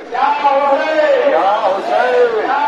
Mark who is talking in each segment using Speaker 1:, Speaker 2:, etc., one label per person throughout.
Speaker 1: इमाम हुसैन के मन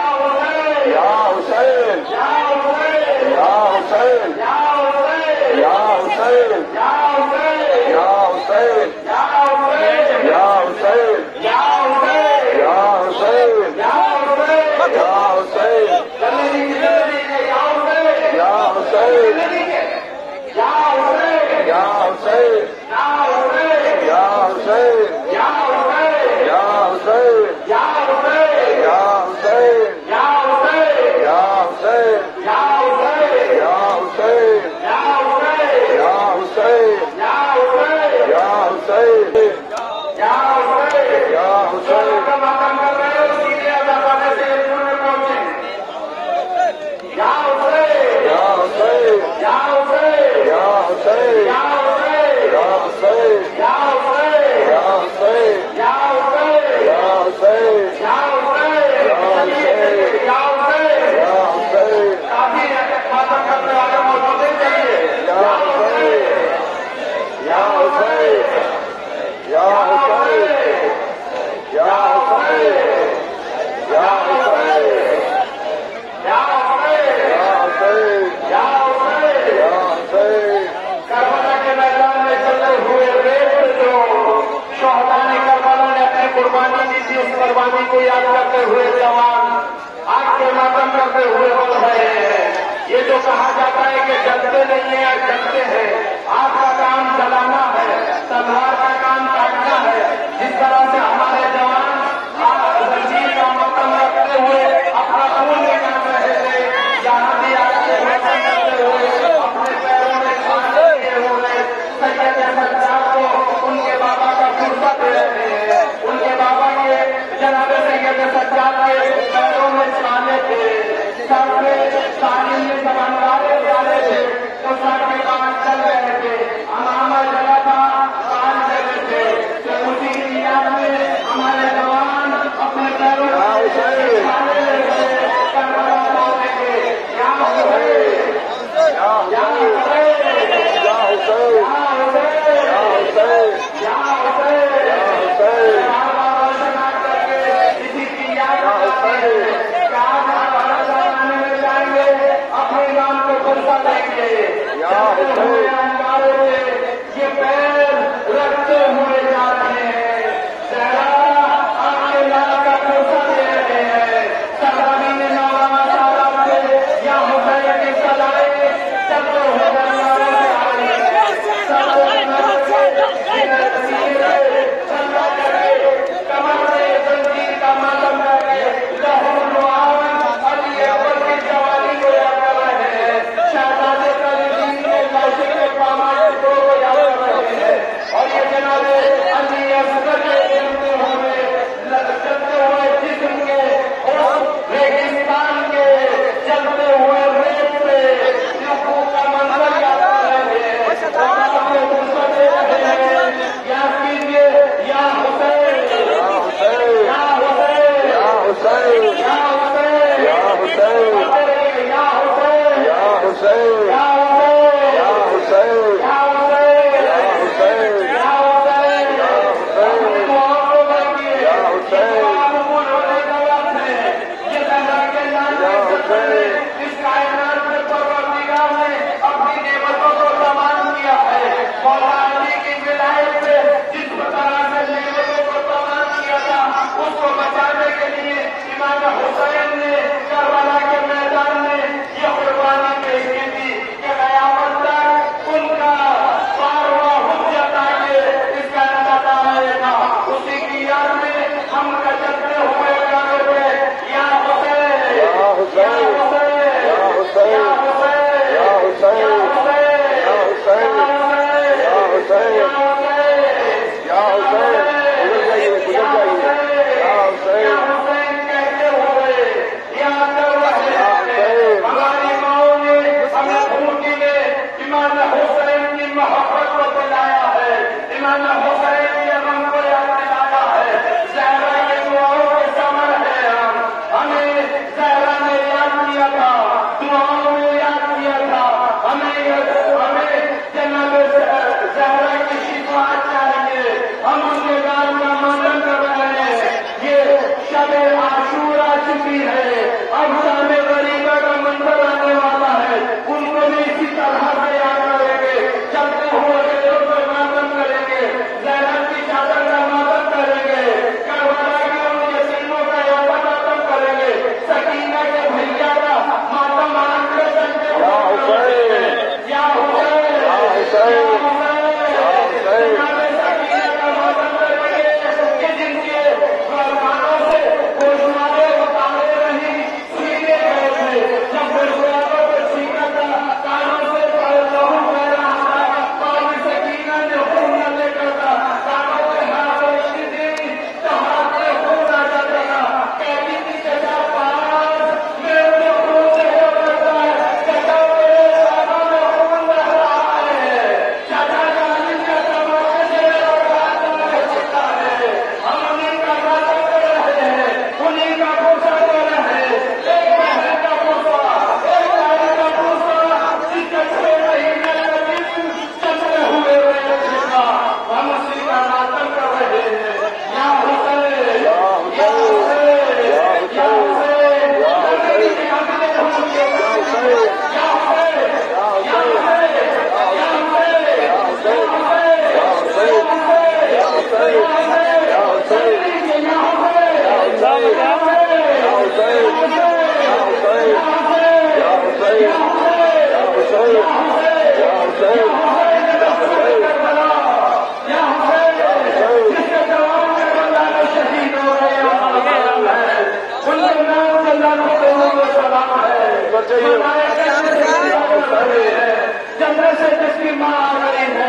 Speaker 1: चंद्रशेखर की
Speaker 2: माँ आ रही है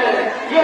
Speaker 2: ये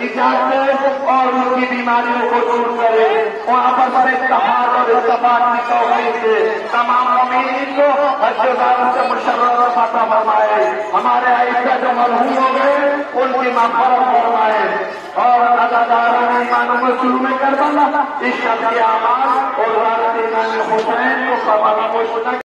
Speaker 2: निजात दे और उनकी बीमारियों को दूर करें। वहाँ पर बड़े इस्तेमाल और इस्तेमाल की तोहरी से तमाम अमीर को हज़ारों से मुशर्रा फाता फरमाए। हमारे ऐसा जो मरहूम हो गए, उनकी माफर फरमाए। और अदादारों ने मानों को शुरू में कर डाला इस शब्द की आवाज़ और रात ईमान हुसैन को सवाल मुश्तक